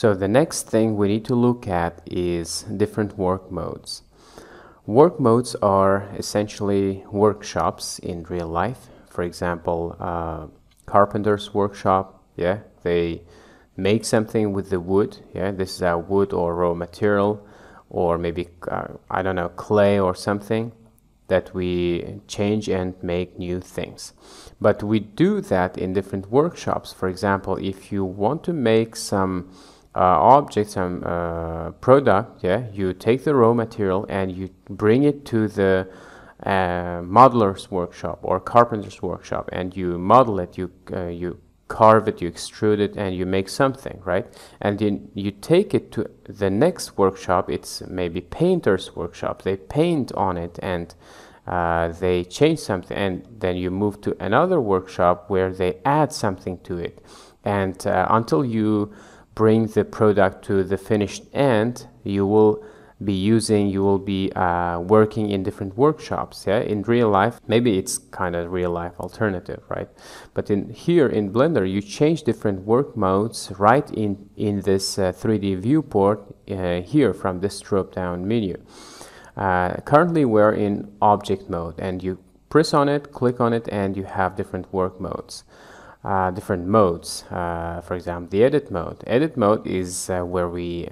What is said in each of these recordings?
So the next thing we need to look at is different work modes. Work modes are essentially workshops in real life. For example, uh, carpenter's workshop, yeah, they make something with the wood, yeah, this is a wood or raw material, or maybe, uh, I don't know, clay or something that we change and make new things. But we do that in different workshops. For example, if you want to make some object, some uh, product, yeah, you take the raw material and you bring it to the uh, modeler's workshop or carpenter's workshop, and you model it, you uh, you carve it, you extrude it, and you make something, right? And then you take it to the next workshop. It's maybe painter's workshop. They paint on it and uh, they change something, and then you move to another workshop where they add something to it, and uh, until you bring the product to the finished end, you will be using, you will be uh, working in different workshops. Yeah, in real life, maybe it's kind of real life alternative, right? But in here in Blender, you change different work modes right in in this uh, 3D viewport uh, here from this drop down menu. Uh, currently, we're in object mode, and you press on it, click on it, and you have different work modes uh, different modes. Uh, for example, the edit mode. Edit mode is uh, where we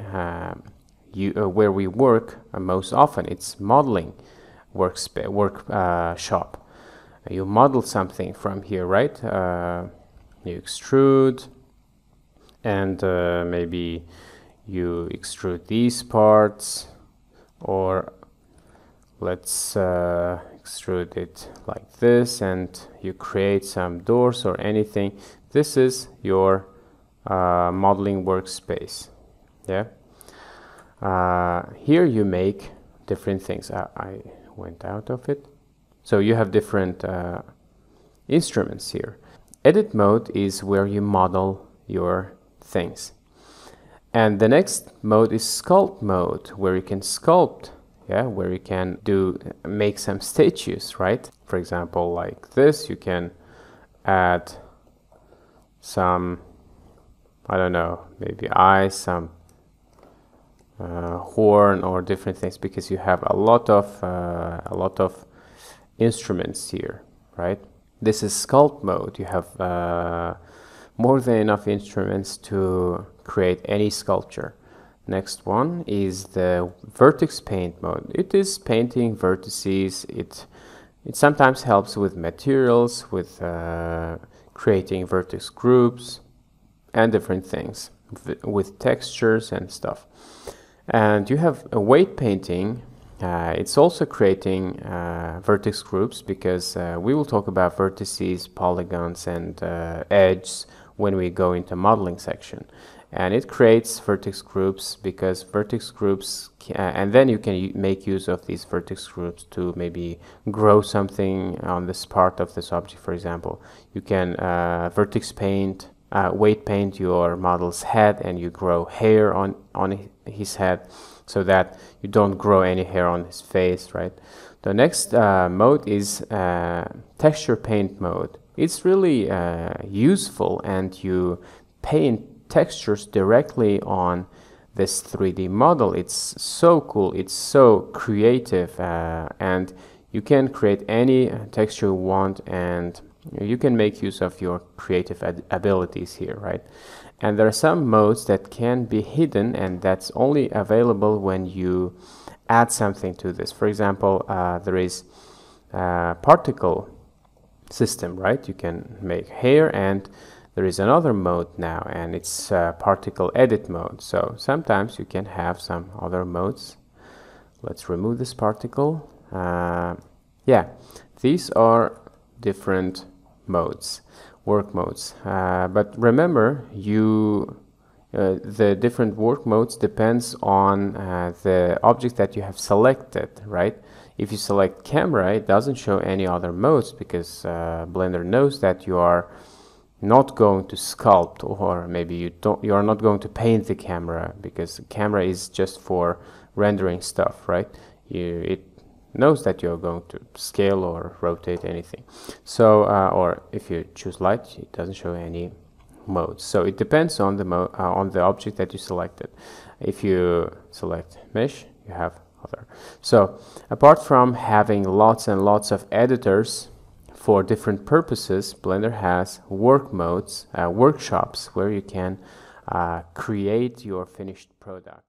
you, uh, where we work uh, most often. It's modeling workspace workshop. you model something from here, right? you extrude, and maybe you extrude these parts, or let's uh, extrude it like this and you create some doors or anything. This is your uh, modeling workspace yeah? Uh, here you make different things. I, I, went out of it. So you have different uh, instruments here. Edit mode is where you model your things. And the next mode is sculpt mode where you can sculpt yeah, where you can do make some statues, right? For example, like this, you can add some, I don't know, maybe eyes, some uh, horn or different things because you have a lot of uh, a lot of instruments here, right? This is sculpt mode. You have uh, more than enough instruments to create any sculpture. Next one is the vertex paint mode. It is painting vertices. It it sometimes helps with materials, with uh, creating vertex groups and different things with textures and stuff. And you have a weight painting. Uh, it's also creating uh, vertex groups because uh, we will talk about vertices, polygons, and uh, edges when we go into modeling section and it creates vertex groups because vertex groups uh, and then you can make use of these vertex groups to maybe grow something on this part of this object. For example you can uh, vertex paint uh, weight paint your model's head and you grow hair on on his head so that you don't grow any hair on his face right? The next uh, mode is uh, texture paint mode. It's really uh, useful and you paint textures directly on this 3D model. It's so cool, it's so creative, uh, and you can create any texture you want and you can make use of your creative abilities here, right? And there are some modes that can be hidden and that's only available when you add something to this. For example, uh, there is a particle system, right? You can make hair and there is another mode now and it's uh, particle edit mode. So sometimes you can have some other modes. Let's remove this particle. Uh, yeah these are different modes work modes. Uh, but remember you uh, the different work modes depends on uh, the object that you have selected right? If you select camera it doesn't show any other modes because uh, Blender knows that you are not going to sculpt or maybe you don't you are not going to paint the camera because the camera is just for rendering stuff right you it knows that you're going to scale or rotate anything so uh, or if you choose light it doesn't show any modes. So it depends on the mo uh, on the object that you selected. If you select mesh, you have other. So apart from having lots and lots of editors for different purposes, Blender has work modes, uh, workshops where you can uh, create your finished product.